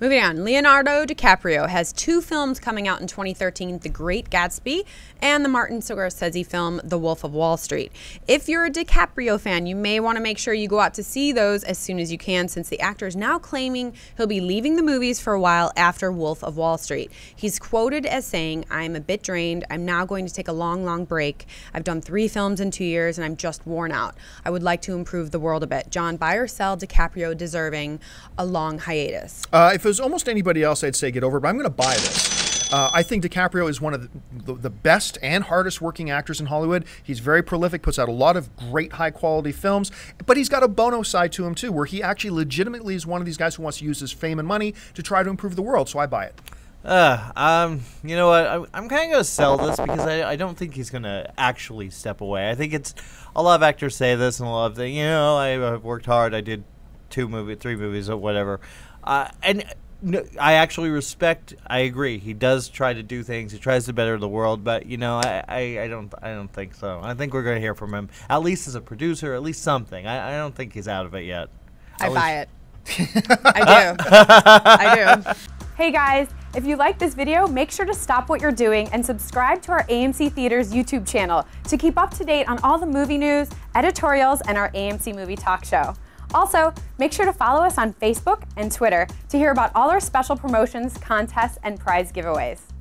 Moving on, Leonardo DiCaprio has two films coming out in 2013 The Great Gatsby and the Martin Scorsese film The Wolf of Wall Street. If you're a DiCaprio fan, you may want to make sure you go out to see those as soon as you can, since the actor is now claiming he'll be leaving the movies for a while after Wolf of Wall Street. He's quoted as saying, I'm a bit drained. I'm now going to take a long, long break. I've done three films in two years and I'm just worn out. I would like to improve the world a bit. John, buy or sell DiCaprio deserving a long hiatus? Uh, if was almost anybody else, I'd say get over but I'm going to buy this. Uh, I think DiCaprio is one of the, the, best and hardest working actors in Hollywood. He's very prolific, puts out a lot of great high quality films, but he's got a Bono side to him too, where he actually legitimately is one of these guys who wants to use his fame and money to try to improve the world. So I buy it. Uh, um, you know what? I, I'm kind of going to sell this because I, I don't think he's going to actually step away. I think it's a lot of actors say this and a lot of things. You know, I, I've worked hard. I did two movie, three movies, or whatever. Uh, and no, I actually respect. I agree. He does try to do things. He tries to better the world, but you know, I, I, I don't, I don't think so. I think we're going to hear from him at least as a producer, at least something. I, I don't think he's out of it yet. I buy it. I do. I do. Hey guys, if you like this video, make sure to stop what you're doing and subscribe to our AMC Theatres YouTube channel to keep up to date on all the movie news, editorials, and our AMC Movie Talk Show. Also, make sure to follow us on Facebook and Twitter to hear about all our special promotions, contests, and prize giveaways.